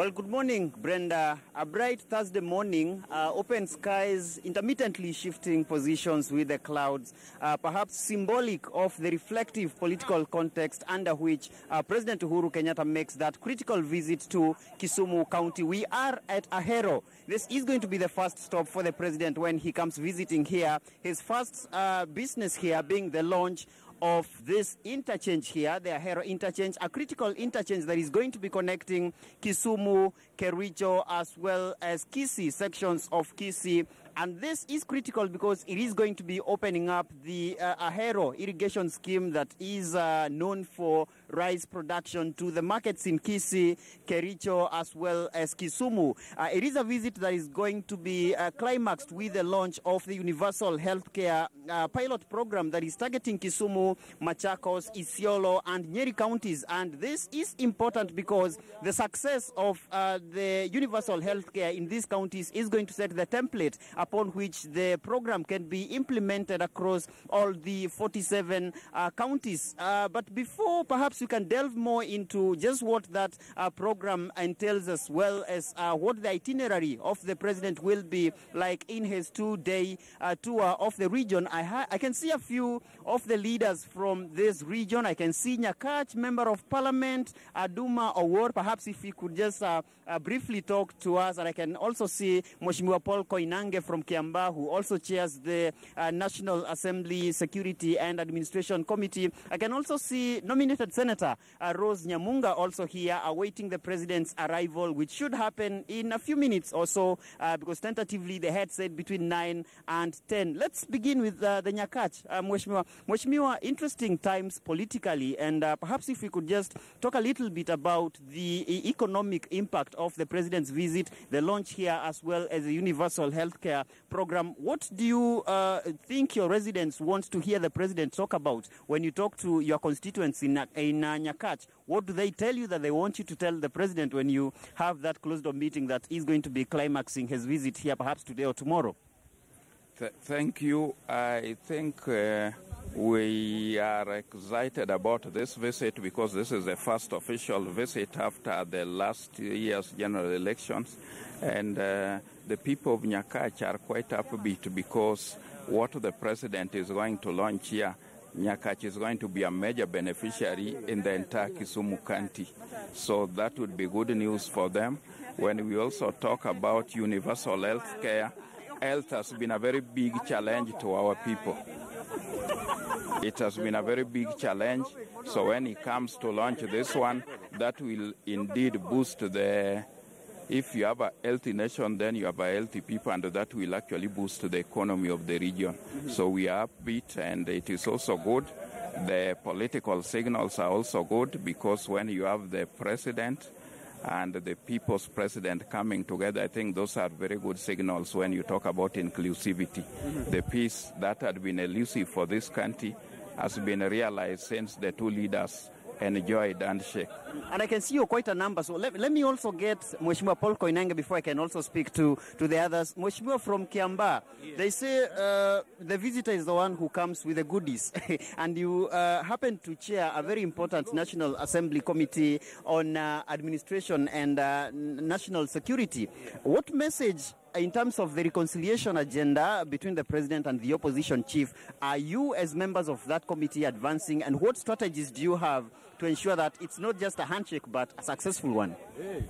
Well, good morning, Brenda. A bright Thursday morning, uh, open skies intermittently shifting positions with the clouds, uh, perhaps symbolic of the reflective political context under which uh, President Uhuru Kenyatta makes that critical visit to Kisumu County. We are at Ahero. This is going to be the first stop for the president when he comes visiting here. His first uh, business here being the launch of this interchange here, the Ahero interchange, a critical interchange that is going to be connecting Kisumu, Kericho, as well as Kisii, sections of Kisii. And this is critical because it is going to be opening up the uh, Ahero irrigation scheme that is uh, known for rice production to the markets in Kisii, Kericho, as well as Kisumu. Uh, it is a visit that is going to be uh, climaxed with the launch of the Universal Healthcare uh, pilot program that is targeting Kisumu, Machakos, Isiolo, and Nyeri counties. And this is important because the success of uh, the universal healthcare in these counties is going to set the template upon which the program can be implemented across all the 47 uh, counties. Uh, but before perhaps you can delve more into just what that uh, program entails as well as uh, what the itinerary of the president will be like in his two-day uh, tour of the region. I, I can see a few of the leaders from this region. I can see Nyakach, Member of Parliament, Aduma Owuor. Perhaps if he could just uh, uh, briefly talk to us. And I can also see Mheshimiwa Paul Koinange from Kiambaa, who also chairs the uh, National Assembly Security and Administration Committee. I can also see nominated Senator uh, Rose Nyamunga also here awaiting the president's arrival, which should happen in a few minutes or so, uh, because tentatively they had said between 9 and 10. Let's begin with uh, the Nyakach. Uh, Mheshimiwa, Mheshimiwa, interesting times politically, and uh, perhaps if we could just talk a little bit about the economic impact of the president's visit, the launch here, as well as the universal healthcare program. What do you uh, think your residents want to hear the president talk about when you talk to your constituents in, in uh, Nyakach? What do they tell you that they want you to tell the president when you have that closed door meeting that is going to be climaxing his visit here, perhaps today or tomorrow? Th- thank you. I think uh, we are excited about this visit because this is the first official visit after the last year's general elections. And uh, the people of Nyakach are quite upbeat because what the president is going to launch here, Nyakach is going to be a major beneficiary in the entire Kisumu County. So that would be good news for them. When we also talk about universal health care, health has been a very big challenge to our people. It has been a very big challenge. So when it comes to launch this one, that will indeed boost the. If you have a healthy nation, then you have a healthy people, and that will actually boost the economy of the region. Mm-hmm. So we are upbeat, and it is also good. The political signals are also good because when you have the president and the people's president coming together, I think those are very good signals when you talk about inclusivity. Mm-hmm. The peace that had been elusive for this country has been realized since the two leaders enjoyed handshake. And I can see you're quite a number. So let, let me also get Mheshimiwa Paul Koinange before I can also speak to, to the others. Mheshimiwa from Kiambaa, they say uh, the visitor is the one who comes with the goodies. and you uh, happen to chair a very important National Assembly Committee on uh, Administration and uh, National Security. What message in terms of the reconciliation agenda between the president and the opposition chief, are you, as members of that committee, advancing, and what strategies do you have to ensure that it's not just a handshake but a successful one?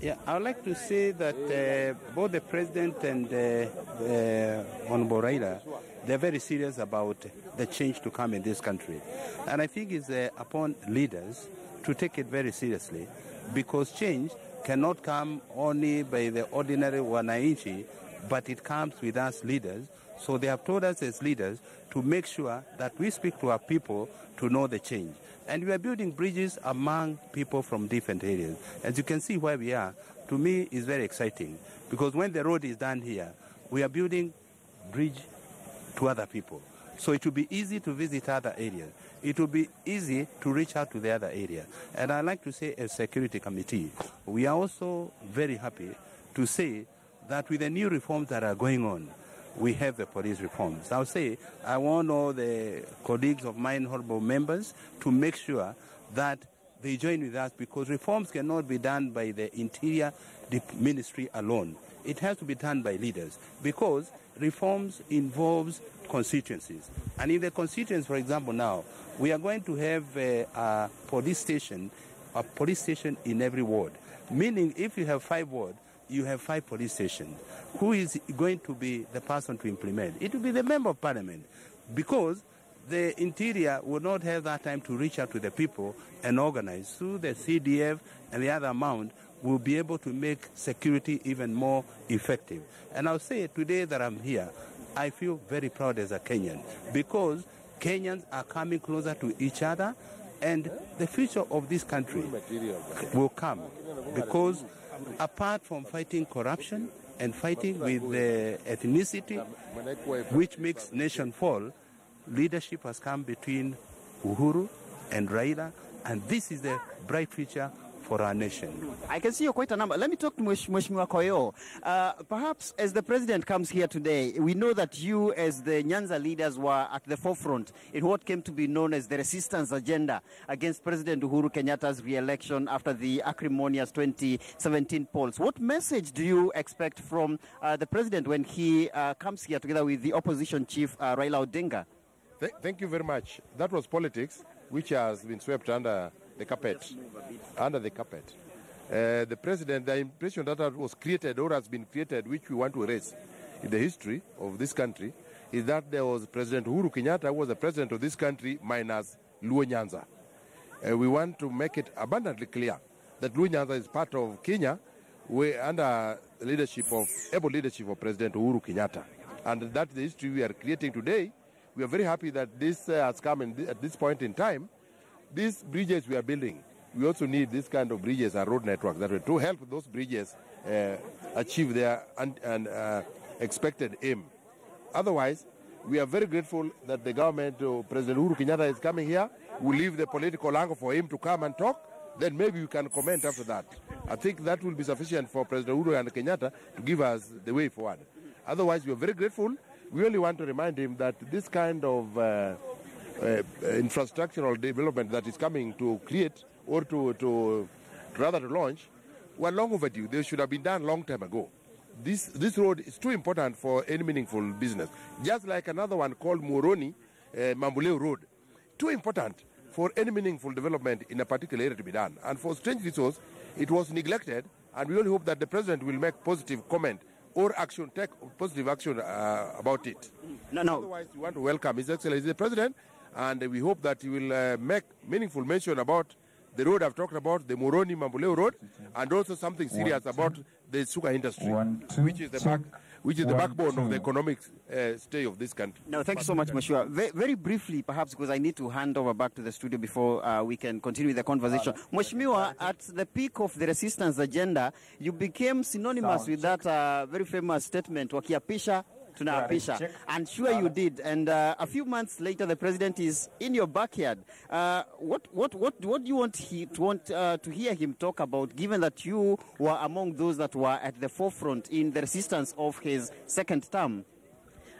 Yeah, I would like to say that uh, both the president and uh, uh, Honorable Raila, they're very serious about the change to come in this country. And I think it's uh, upon leaders to take it very seriously because change cannot come only by the ordinary wananchi, but it comes with us leaders. So they have told us as leaders to make sure that we speak to our people to know the change. And we are building bridges among people from different areas. As you can see where we are, to me is very exciting because when the road is done here, we are building bridge to other people. So it will be easy to visit other areas. It will be easy to reach out to the other area. And I like to say as security committee, we are also very happy to say that with the new reforms that are going on, we have the police reforms. I'll say I want all the colleagues of mine, honorable members, to make sure that they join with us because reforms cannot be done by the interior ministry alone. It has to be done by leaders because reforms involves constituencies. And in the constituencies, for example, now, we are going to have a, a police station, a police station in every ward. Meaning, if you have five wards, you have five police stations. Who is going to be the person to implement? It will be the member of parliament because the interior will not have that time to reach out to the people and organize. Through the CDF and the other amount, will be able to make security even more effective. And I'll say today that I'm here, I feel very proud as a Kenyan because Kenyans are coming closer to each other and the future of this country will come because apart from fighting corruption and fighting with the ethnicity which makes nation fall, leadership has come between Uhuru and Raila and this is the bright future for our nation. I can see you're quite a number. Let me talk to Mheshimiwa Koyo. Uh, perhaps as the president comes here today, we know that you, as the Nyanza leaders, were at the forefront in what came to be known as the resistance agenda against President Uhuru Kenyatta's re-election after the acrimonious 2017 polls. What message do you expect from uh, the president when he uh, comes here together with the opposition chief, uh, Raila Odinga? Th thank you very much. That was politics, which has been swept under the carpet, under the carpet. Uh, the president, the impression that was created or has been created, which we want to erase in the history of this country, is that there was President Uhuru Kenyatta was the president of this country minus Luo Nyanza. Uh, we want to make it abundantly clear that Luo Nyanza is part of Kenya we, under leadership of able leadership of President Uhuru Kenyatta. And that's the history we are creating today. We are very happy that this uh, has come in at this point in time these bridges we are building, we also need this kind of bridges and road networks that will to help those bridges uh, achieve their un, and, uh, expected aim. Otherwise, we are very grateful that the government, uh, President Uhuru Kenyatta is coming here. We leave the political angle for him to come and talk. Then maybe we can comment after that. I think that will be sufficient for President Uhuru and Kenyatta to give us the way forward. Otherwise, we are very grateful. We only want to remind him that this kind of uh, infrastructural development that is coming to create or to, to rather to launch were long overdue. They should have been done long time ago. This, this road is too important for any meaningful business. Just like another one called Muhoroni, uh, Mamboleo Road. Too important for any meaningful development in a particular area to be done. And for strange resource, it was neglected, and we only hope that the president will make positive comment or action, take positive action uh, about it. No, no. Otherwise, we want to welcome His Excellency the President and we hope that he will uh, make meaningful mention about the road I've talked about, the Muhoroni Mamboleo Road, and also something serious one, about the sugar industry, one, two, which is the back, which is the backbone two. of the economic uh, stay of this country. No, thank you so much, Mashua. Very, very briefly, perhaps, because I need to hand over back to the studio before uh, we can continue the conversation. Mheshimiwa, at the peak of the resistance agenda, you became synonymous Sound with that uh, very famous statement, wakiapisha tunaapisha. check. And sure you did. And uh, a few months later, the president is in your backyard. Uh, what, what, what, what do you want, he, to, want uh, to hear him talk about, given that you were among those that were at the forefront in the resistance of his second term?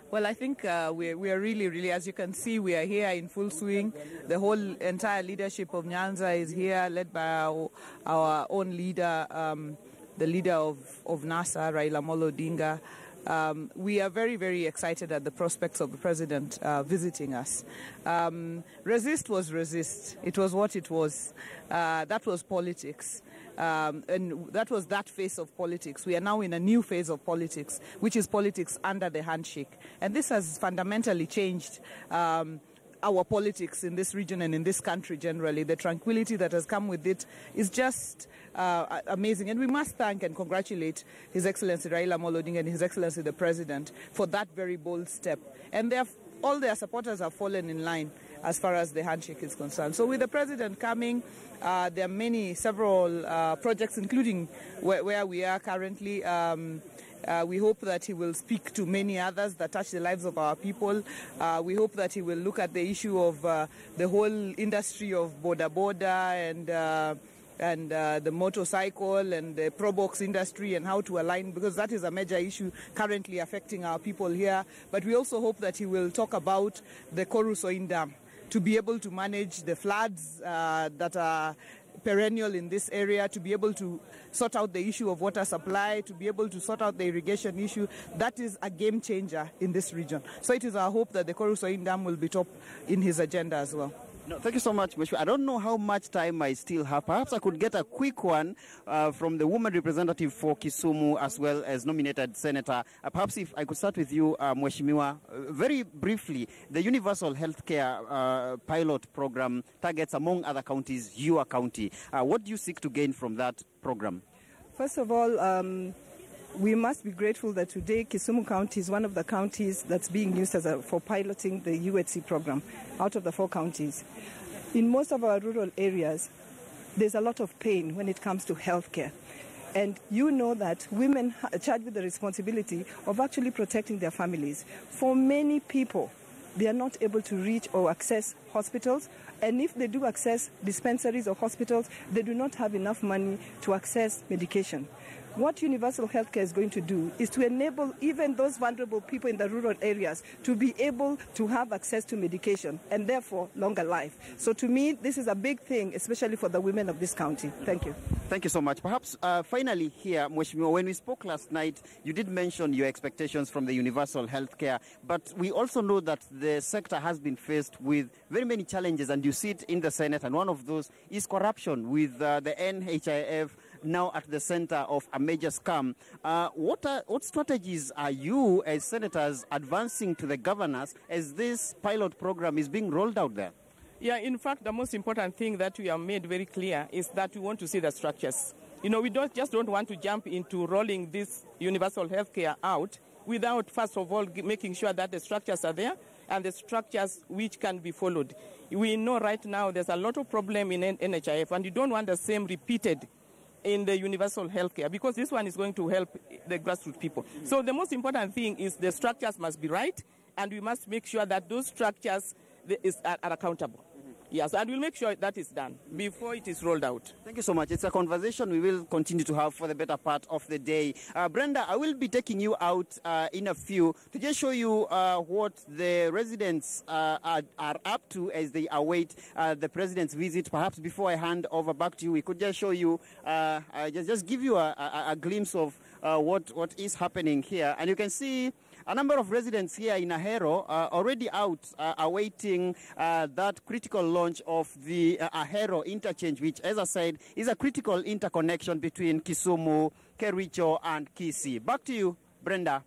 Well, I think uh, we, we are really, really, as you can see, we are here in full swing. The whole entire leadership of Nyanza is here, led by our, our own leader, um, the leader of, of NASA, Raila Amolo Odinga. Um, we are very, very excited at the prospects of the president uh, visiting us. Um, resist was resist. It was what it was. Uh, that was politics. Um, and that was that phase of politics. We are now in a new phase of politics, which is politics under the handshake. And this has fundamentally changed. Our politics in this region and in this country generally. The tranquility that has come with it is just uh, amazing. And we must thank and congratulate His Excellency Raila Amolo Odinga and His Excellency the President for that very bold step. And they have, all their supporters have fallen in line as far as the handshake is concerned. So with the President coming, uh, there are many, several uh, projects, including where, where, we are currently. Um, uh, we hope that he will speak to many others that touch the lives of our people. Uh, we hope that he will look at the issue of uh, the whole industry of boda boda and and uh, the motorcycle and the Probox industry and how to align because that is a major issue currently affecting our people here. But we also hope that he will talk about the Koru-Soin Dam to be able to manage the floods uh, that are perennial in this area, to be able to sort out the issue of water supply, to be able to sort out the irrigation issue. That is a game changer in this region. So it is our hope that the Koru-Soin Dam will be top in his agenda as well. No, thank you so much, Meshwa. I don't know how much time I still have. Perhaps I could get a quick one uh, from the woman representative for Kisumu as well as nominated senator. Uh, perhaps if I could start with you, uh, uh, very briefly, the Universal Healthcare uh, pilot program targets, among other counties, your county. Uh, what do you seek to gain from that program? First of all, um, we must be grateful that today Kisumu County is one of the counties that's being used as a, for piloting the UHC program out of the four counties. In most of our rural areas, there's a lot of pain when it comes to healthcare. And you know that women are charged with the responsibility of actually protecting their families. For many people, they are not able to reach or access hospitals. And if they do access dispensaries or hospitals, they do not have enough money to access medication. What universal healthcare is going to do is to enable even those vulnerable people in the rural areas to be able to have access to medication and therefore longer life. So to me, this is a big thing, especially for the women of this county. Thank you. Thank you so much. Perhaps uh, finally here, Mweshimiwa, when we spoke last night, you did mention your expectations from the universal healthcare, but we also know that the sector has been faced with very many challenges, and you see it in the Senate, and one of those is corruption with uh, the NHIF now at the center of a major scam. Uh, what, are, what strategies are you, as senators, advancing to the governors as this pilot program is being rolled out there? Yeah, in fact, the most important thing that we have made very clear is that we want to see the structures. You know, we don't just don't want to jump into rolling this universal health care out without, first of all, making sure that the structures are there and the structures which can be followed. We know right now there's a lot of problem in NHIF, and you don't want the same repeated in the universal healthcare because this one is going to help the grassroots people. So the most important thing is the structures must be right, and we must make sure that those structures is, are, are accountable. Yes, and we'll make sure that is done before it is rolled out. Thank you so much. It's a conversation we will continue to have for the better part of the day. Uh, Brenda, I will be taking you out uh, in a few to just show you uh, what the residents uh, are, are, up to as they await uh, the president's visit. Perhaps before I hand over back to you, we could just show you, uh, just, just give you a, a, a glimpse of what, what is happening here. And you can see a number of residents here in Ahero are already out uh, awaiting uh, that critical launch of the uh, Ahero interchange, which, as I said, is a critical interconnection between Kisumu, Kericho, and Kisii. Back to you, Brenda.